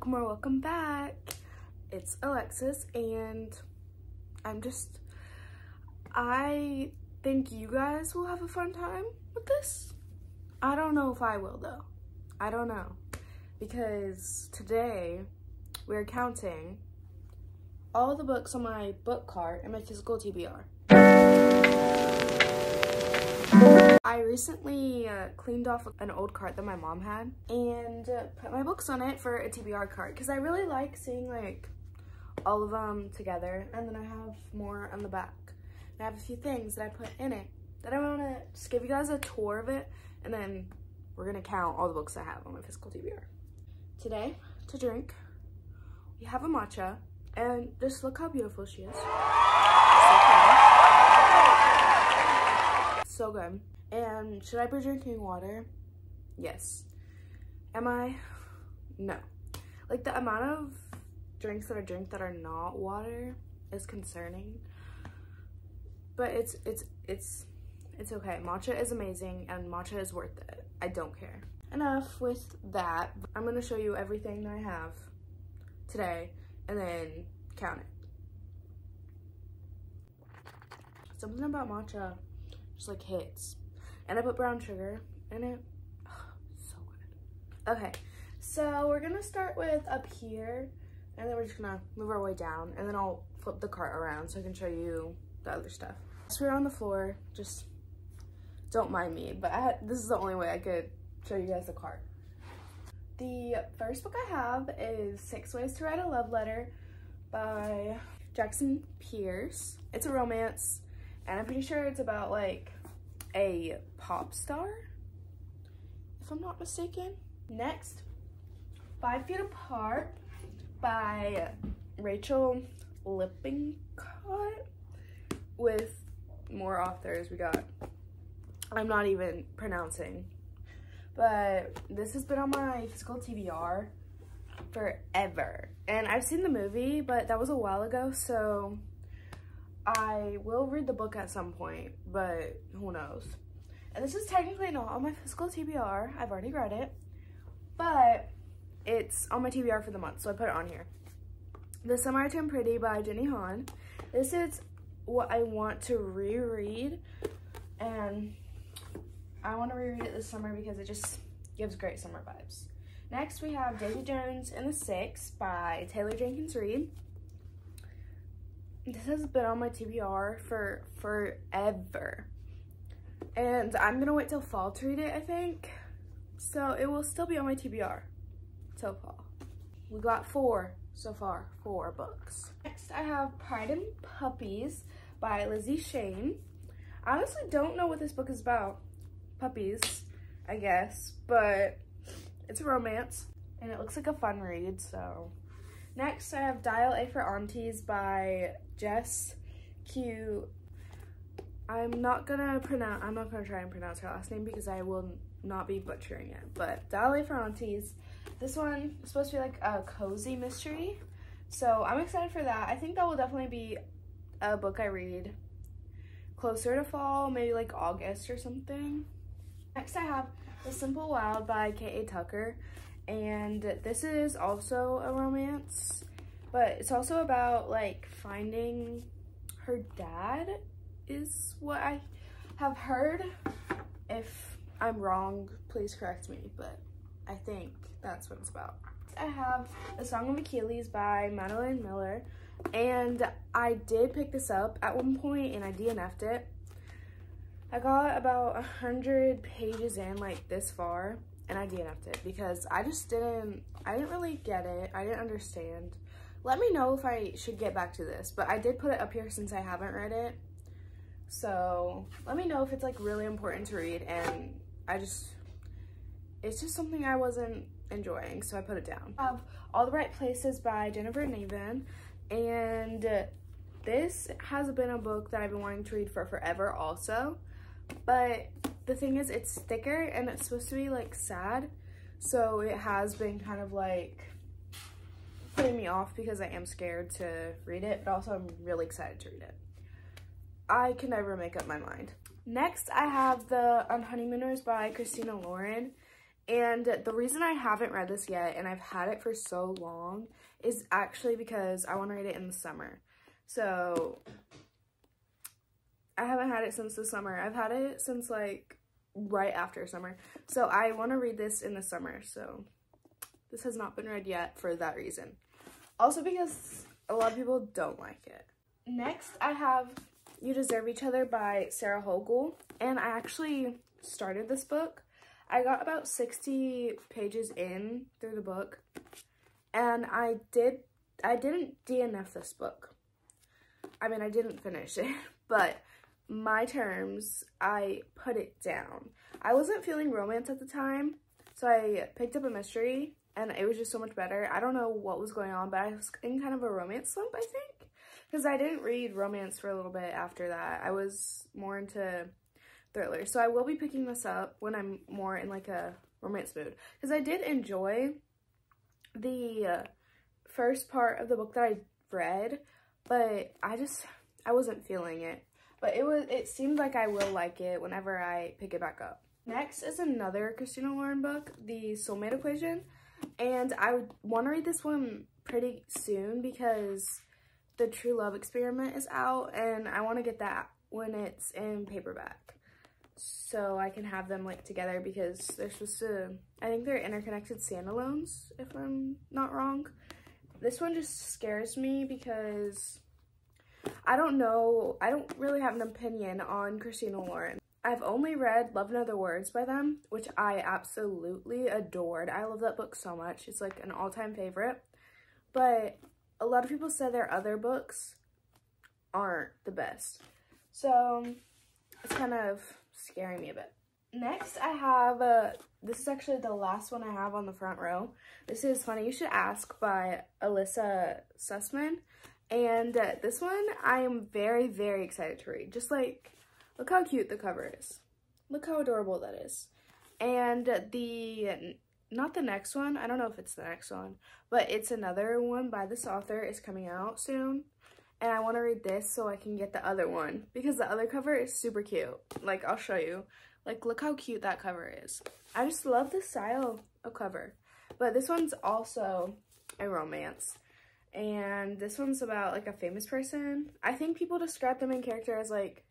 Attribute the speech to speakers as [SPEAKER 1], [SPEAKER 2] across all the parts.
[SPEAKER 1] welcome or welcome back. It's Alexis and I'm just, I think you guys will have a fun time with this. I don't know if I will though. I don't know because today we're counting all the books on my book cart and my physical TBR. I recently uh, cleaned off an old cart that my mom had and uh, put my books on it for a TBR cart because I really like seeing like all of them together and then I have more on the back. I have a few things that I put in it that I want to just give you guys a tour of it and then we're going to count all the books I have on my physical TBR. Today, to drink, we have a matcha and just look how beautiful she is. So good. And should I be drinking water? Yes. Am I? No. Like the amount of drinks that I drink that are not water is concerning. But it's it's it's it's okay. Matcha is amazing and matcha is worth it. I don't care. Enough with that. I'm gonna show you everything that I have today and then count it. Something about matcha just like hits. And I put brown sugar in it. Oh, so good. Okay, so we're gonna start with up here and then we're just gonna move our way down and then I'll flip the cart around so I can show you the other stuff. So we're on the floor, just don't mind me, but had, this is the only way I could show you guys the cart. The first book I have is Six Ways to Write a Love Letter by Jackson Pearce. It's a romance and I'm pretty sure it's about like a pop star, if I'm not mistaken. Next, Five Feet Apart by Rachel Lippincott with more authors. We got, I'm not even pronouncing, but this has been on my physical TBR forever. And I've seen the movie, but that was a while ago, so I will read the book at some point, but who knows. And this is technically not on my physical TBR. I've already read it, but it's on my TBR for the month, so I put it on here. The Summer I Turned Pretty by Jenny Han. This is what I want to reread, and I want to reread it this summer because it just gives great summer vibes. Next, we have Daisy Jones and the Six by Taylor Jenkins Reid. This has been on my TBR for forever. And I'm gonna wait till fall to read it, I think. So it will still be on my TBR till fall. We got four so far, four books. Next I have Pride and Puppies by Lizzie Shane. I honestly don't know what this book is about. Puppies, I guess, but it's a romance and it looks like a fun read, so. Next I have Dial A for Aunties by Jess Q. I'm not gonna pronounce, I'm not gonna try and pronounce her last name because I will not be butchering it, but for Aunties. This one is supposed to be like a cozy mystery, so I'm excited for that. I think that will definitely be a book I read closer to fall, maybe like August or something. Next I have The Simple Wild by K.A. Tucker, and this is also a romance but it's also about like finding her dad is what I have heard. If I'm wrong, please correct me, but I think that's what it's about. I have A Song of Achilles by Madeline Miller, and I did pick this up at one point and I DNF'd it. I got about a hundred pages in, like this far, and I DNF'd it because I just didn't, I didn't really get it. I didn't understand let me know if I should get back to this, but I did put it up here since I haven't read it. So let me know if it's like really important to read and I just, it's just something I wasn't enjoying, so I put it down. I have All the Bright Places by Jennifer Niven and this has been a book that I've been wanting to read for forever also, but the thing is it's thicker and it's supposed to be like sad, so it has been kind of like putting me off because I am scared to read it, but also I'm really excited to read it. I can never make up my mind. Next, I have The Unhoneymooners by Christina Lauren. And the reason I haven't read this yet, and I've had it for so long, is actually because I want to read it in the summer. So, I haven't had it since the summer. I've had it since like right after summer. So I want to read this in the summer. So this has not been read yet for that reason. Also because a lot of people don't like it. Next, I have You Deserve Each Other by Sarah Hogle. And I actually started this book. I got about 60 pages in through the book. And I did, I didn't DNF this book. I mean, I didn't finish it, but my terms, I put it down. I wasn't feeling romance at the time, so I picked up a mystery and it was just so much better. I don't know what was going on, but I was in kind of a romance slump, I think. Because I didn't read romance for a little bit after that. I was more into thriller. So I will be picking this up when I'm more in like a romance mood. Because I did enjoy the uh, first part of the book that I read, but I just, I wasn't feeling it. But it was, it seemed like I will like it whenever I pick it back up. Next is another Christina Lauren book, The Soulmate Equation. And I want to read this one pretty soon because the True Love Experiment is out and I want to get that when it's in paperback. So I can have them like together because they're supposed to, I think they're interconnected standalones if I'm not wrong. This one just scares me because I don't know, I don't really have an opinion on Christina Lauren. I've only read Love in Other Words by them, which I absolutely adored. I love that book so much. It's like an all-time favorite. But a lot of people said their other books aren't the best. So it's kind of scaring me a bit. Next, I have, uh, this is actually the last one I have on the front row. This is Funny You Should Ask by Elissa Sussman. And uh, this one, I am very, very excited to read. Just like, look how cute the cover is. Look how adorable that is. And the, not the next one, I don't know if it's the next one, but it's another one by this author. is coming out soon. And I want to read this so I can get the other one. Because the other cover is super cute. Like, I'll show you. Like, look how cute that cover is. I just love the style of cover. But this one's also a romance. And this one's about like a famous person. I think people describe the main character as like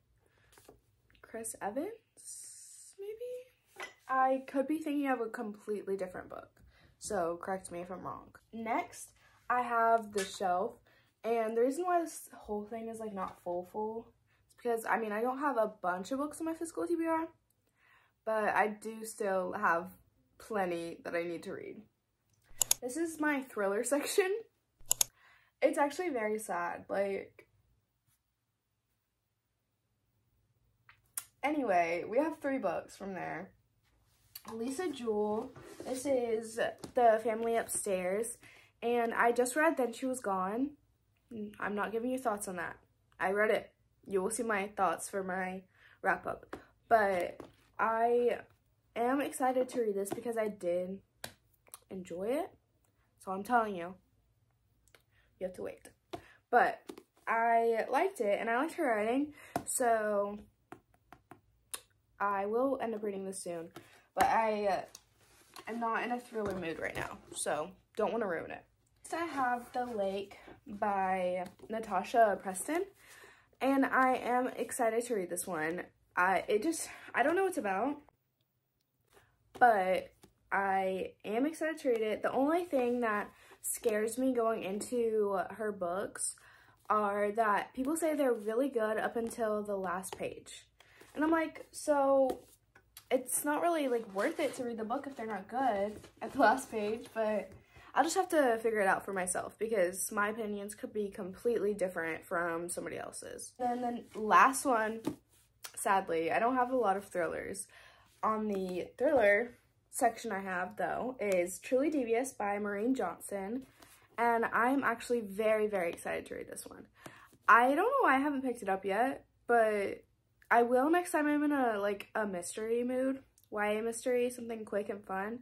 [SPEAKER 1] Chris Evans, maybe? I could be thinking of a completely different book. So correct me if I'm wrong. Next, I have The Shelf. And the reason why this whole thing is like not full full is because, I mean, I don't have a bunch of books in my physical TBR. But I do still have plenty that I need to read. This is my thriller section it's actually very sad. Like, anyway, we have three books from there. Lisa Jewell, this is The Family Upstairs, and I just read Then She Was Gone. I'm not giving you thoughts on that. I read it. You will see my thoughts for my wrap up. But I am excited to read this because I did enjoy it. So I'm telling you, you have to wait. But I liked it and I liked her writing, so I will end up reading this soon. But I uh, am not in a thriller mood right now, so don't want to ruin it. Next I have The Lake by Natasha Preston, and I am excited to read this one. I it just I don't know what it's about, but I am excited to read it. The only thing that scares me going into her books are that people say they're really good up until the last page. And I'm like, so it's not really like worth it to read the book if they're not good at the last page, but I'll just have to figure it out for myself because my opinions could be completely different from somebody else's. And then the last one, sadly, I don't have a lot of thrillers. On the thriller section I have, though, is Truly Devious by Maureen Johnson. And I'm actually very, very excited to read this one. I don't know why I haven't picked it up yet, but I will next time I'm in a, like, a mystery mood. YA mystery, something quick and fun.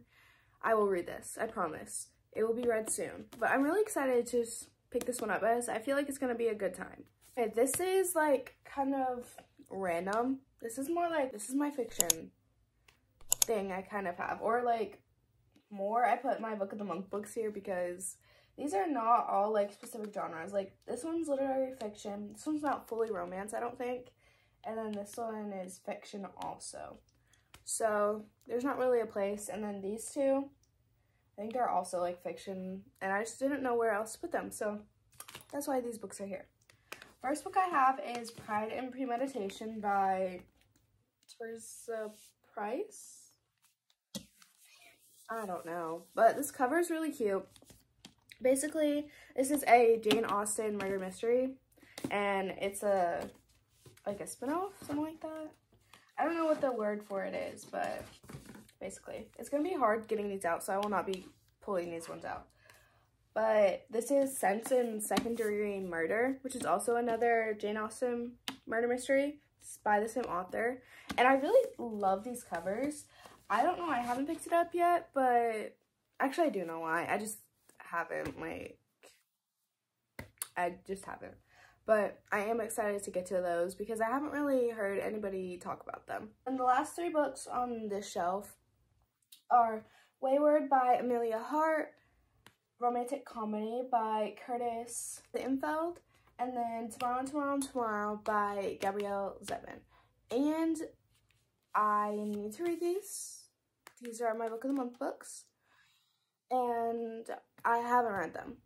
[SPEAKER 1] I will read this, I promise. It will be read soon. But I'm really excited to pick this one up as I feel like it's to be a good time. Okay, this is, like, kind of random. This is more like, this is my fiction thing I kind of have. Or like more, I put my Book of the Month books here because these are not all like specific genres. Like this one's literary fiction. This one's not fully romance, I don't think. And then this one is fiction also. So there's not really a place. And then these two, I think they're also like fiction. And I just didn't know where else to put them. So that's why these books are here. First book I have is Pride and Premeditation by Tirzah Price. I don't know. But this cover is really cute. Basically, this is a Jane Austen murder mystery. And it's a, like a spinoff, something like that. I don't know what the word for it is, but basically. It's going to be hard getting these out, so I will not be pulling these ones out. But this is Sense and Second Degree Murder, which is also another Jane Austen murder mystery. It's by the same author. And I really love these covers. I don't know, I haven't picked it up yet, but actually I do know why. I just haven't, like, I just haven't. But I am excited to get to those because I haven't really heard anybody talk about them. And the last three books on this shelf are Wayward by Amelia Hart, romantic comedy by Curtis Sittenfeld, and then Tomorrow, Tomorrow, Tomorrow by Gabrielle Zevin. And I need to read these. These are my Book of the Month books. And I haven't read them.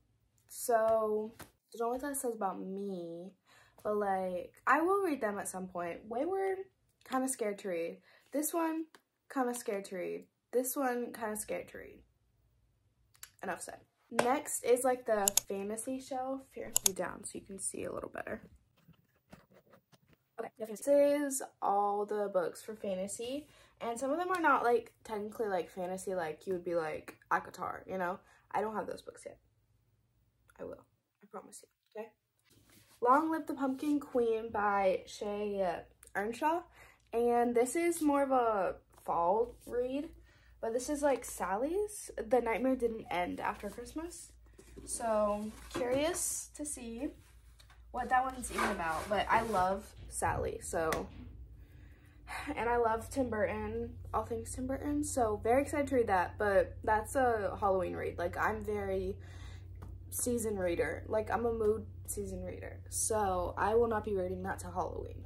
[SPEAKER 1] So, there's only that says about me. But, like, I will read them at some point. Wayward, kind of scared to read. This one, kind of scared to read. This one, kind of scared to read. Enough said. Next is like the fantasy shelf. Here, me down so you can see a little better. Okay, this is all the books for fantasy. And some of them are not like technically like fantasy, like you would be like ACOTAR, you know? I don't have those books yet. I will. I promise you, okay? Long Live the Pumpkin Queen by Shea uh, Ernshaw. And this is more of a fall read. But this is like Sally's. The Nightmare Didn't End After Christmas. So, curious to see what that one's even about. But I love Sally, so... And I love Tim Burton, all things Tim Burton. So, very excited to read that. But that's a Halloween read. Like, I'm very season reader. Like, I'm a mood season reader. So, I will not be reading that to Halloween.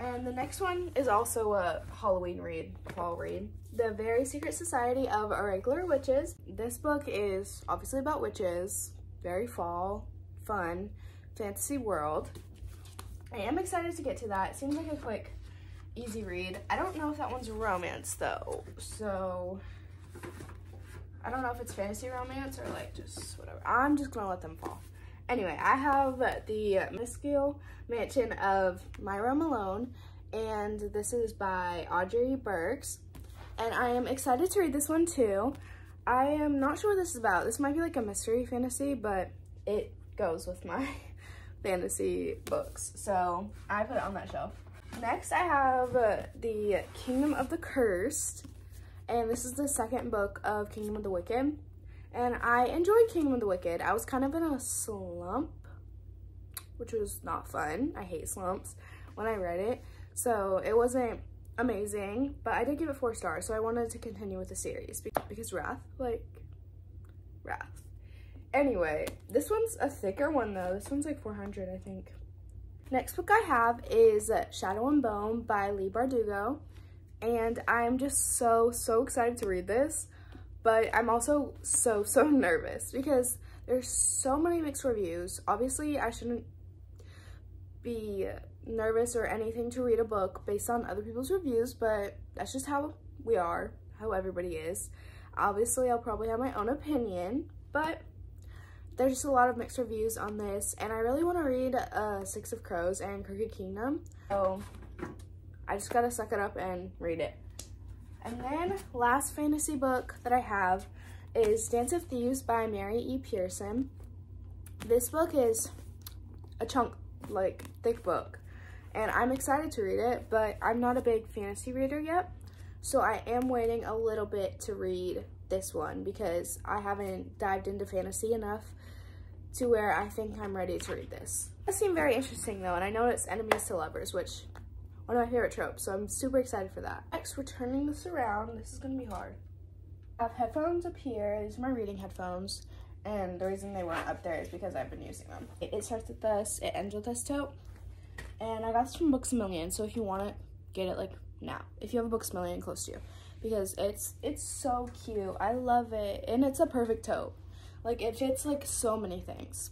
[SPEAKER 1] And the next one is also a Halloween read, fall read. The Very Secret Society of Irregular Witches. This book is obviously about witches, very fall, fun, fantasy world. I am excited to get to that. It seems like a quick, easy read. I don't know if that one's romance though, so I don't know if it's fantasy romance or like just whatever. I'm just gonna let them fall. Anyway, I have the Minuscule Mansion of Myra Malone, and this is by Audrey Burges. And I am excited to read this one too. I am not sure what this is about. This might be like a mystery fantasy, but it goes with my fantasy books. So I put it on that shelf. Next, I have uh, the Kingdom of the Cursed. And this is the second book of Kingdom of the Wicked. And I enjoyed Kingdom of the Wicked. I was kind of in a slump, which was not fun. I hate slumps when I read it. So it wasn't amazing, but I did give it four stars. So I wanted to continue with the series because Wrath, like, Wrath. Anyway, this one's a thicker one though. This one's like 400, I think. Next book I have is Shadow and Bone by Leigh Bardugo. And I'm just so, so excited to read this but I'm also so, so nervous because there's so many mixed reviews. Obviously, I shouldn't be nervous or anything to read a book based on other people's reviews, but that's just how we are, how everybody is. Obviously, I'll probably have my own opinion, but there's just a lot of mixed reviews on this, and I really want to read uh, Six of Crows and Crooked Kingdom, so I just gotta suck it up and read it. And then last fantasy book that I have is Dance of Thieves by Mary E. Pearson. This book is a chunk, like, thick book. And I'm excited to read it, but I'm not a big fantasy reader yet. So I am waiting a little bit to read this one because I haven't dived into fantasy enough to where I think I'm ready to read this. It seemed very interesting though, and I know it's enemies to lovers, which Oh, one of my favorite tropes, so I'm super excited for that. Next, we're turning this around. This is gonna be hard. I have headphones up here. These are my reading headphones. And the reason they weren't up there is because I've been using them. It, it starts with this, it ends with this tote. And I got this from Books A Million, so if you want it, get it like now. If you have a Books A Million close to you. Because it's it's so cute. I love it. And it's a perfect tote. Like it fits like so many things.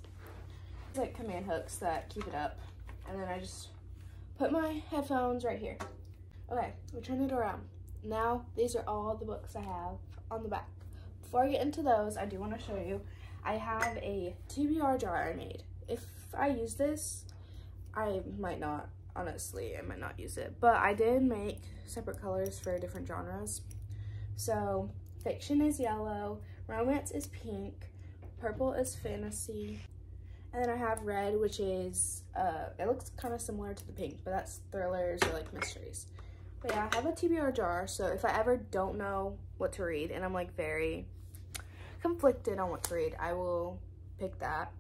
[SPEAKER 1] It's like command hooks that keep it up. And then I just put my headphones right here. Okay, we turn it around. Now, these are all the books I have on the back. Before I get into those, I do want to show you, I have a TBR jar I made. If I use this, I might not, honestly, I might not use it. But I did make separate colors for different genres. So, fiction is yellow, romance is pink, purple is fantasy, and then I have red, which is, uh, it looks kind of similar to the pink, but that's thrillers or like mysteries. But yeah, I have a TBR jar, so if I ever don't know what to read and I'm like very conflicted on what to read, I will pick that.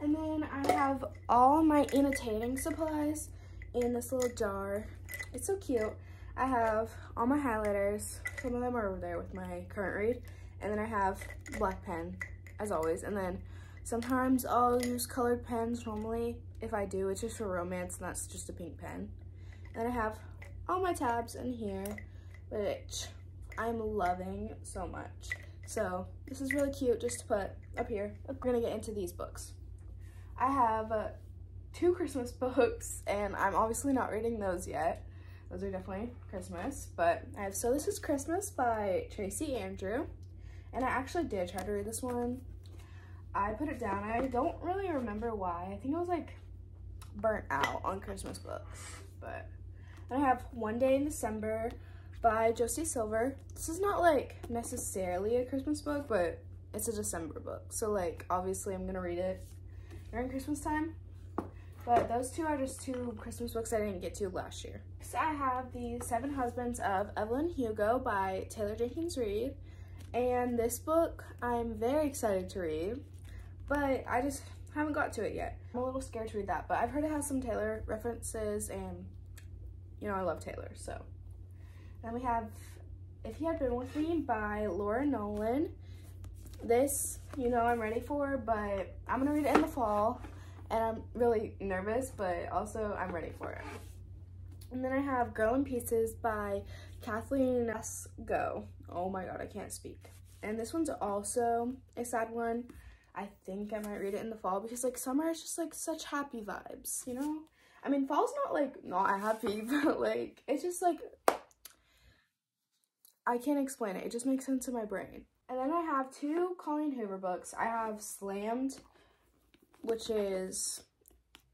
[SPEAKER 1] And then I have all my annotating supplies in this little jar. It's so cute. I have all my highlighters. Some of them are over there with my current read. And then I have black pen, as always. And then sometimes I'll use colored pens. Normally, if I do, it's just for romance, and that's just a pink pen. And I have all my tabs in here, which I'm loving so much. So this is really cute just to put up here. We're gonna get into these books. I have uh, two Christmas books and I'm obviously not reading those yet. Those are definitely Christmas, but I have So This Is Christmas by Tracy Andreen. And I actually did try to read this one. I put it down. I don't really remember why. I think I was like burnt out on Christmas books, but I have One Day in December by Josie Silver. This is not like necessarily a Christmas book, but it's a December book. So like, obviously I'm gonna read it during Christmas time. But those two are just two Christmas books I didn't get to last year. So I have the Seven Husbands of Evelyn Hugo by Taylor Jenkins Reid. And this book I'm very excited to read, but I just haven't got to it yet. I'm a little scared to read that, but I've heard it has some Taylor references and you know, I love Taylor, so. Then we have If He Had Been With Me by Laura Nowlin. This, you know, I'm ready for, but I'm gonna read it in the fall, and I'm really nervous, but also I'm ready for it. And then I have Girl in Pieces by Kathleen S. Go. Oh my god, I can't speak. And this one's also a sad one. I think I might read it in the fall because like summer is just like such happy vibes, you know? I mean, fall's not like not happy, but like it's just like I can't explain it. It just makes sense in my brain. And then I have two Colleen Hoover books. I have Slammed, which is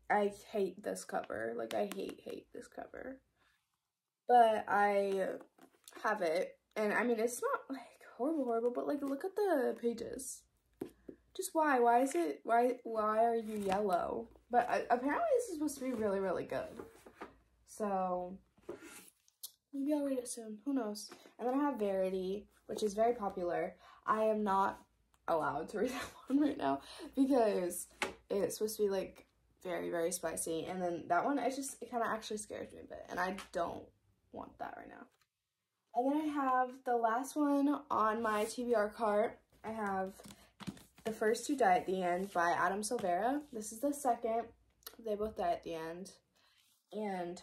[SPEAKER 1] I hate this cover. Like I hate hate this cover. But I have it. And I mean it's not like horrible horrible, but like look at the pages. Just why? Why is it why why are you yellow? But uh, apparently this is supposed to be really, really good. So maybe I'll read it soon. Who knows? And then I have Verity, which is very popular. I am not allowed to read that one right now because it's supposed to be like very, very spicy. And then that one, it just, it kind of actually scares me a bit. And I don't want that right now. And then I have the last one on my TBR cart. I have the first to die at the end by Adam Silvera. This is the second. They both die at the end. And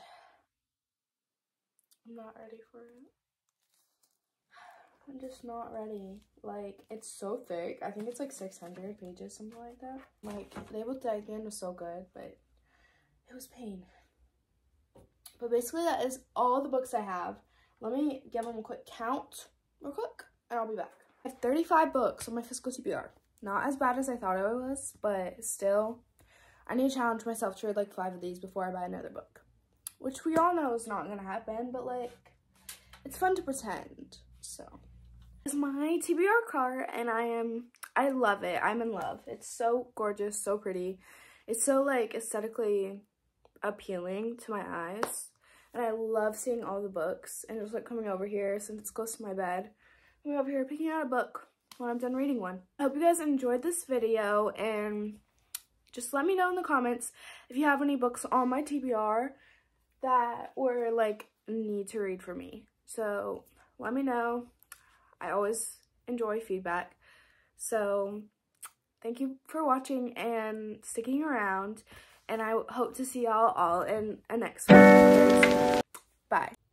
[SPEAKER 1] I'm not ready for it. I'm just not ready. Like, it's so thick. I think it's like 600 pages, something like that. Like, They Both Die at the End was so good, but it was pain. But basically, that is all the books I have. Let me give them a quick count real quick, and I'll be back. I have 35 books on my physical TBR. Not as bad as I thought it was, but still, I need to challenge myself to read like five of these before I buy another book. Which we all know is not to happen, but like, it's fun to pretend, so. It's my TBR car, and I am, I love it. I'm in love. It's so gorgeous, so pretty. It's so like aesthetically appealing to my eyes. And I love seeing all the books and just like coming over here since it's close to my bed. I'm over here picking out a book when I'm done reading one. I hope you guys enjoyed this video and just let me know in the comments if you have any books on my TBR that were like need to read for me. So let me know. I always enjoy feedback. So thank you for watching and sticking around. And I hope to see y'all all in a next one. Bye.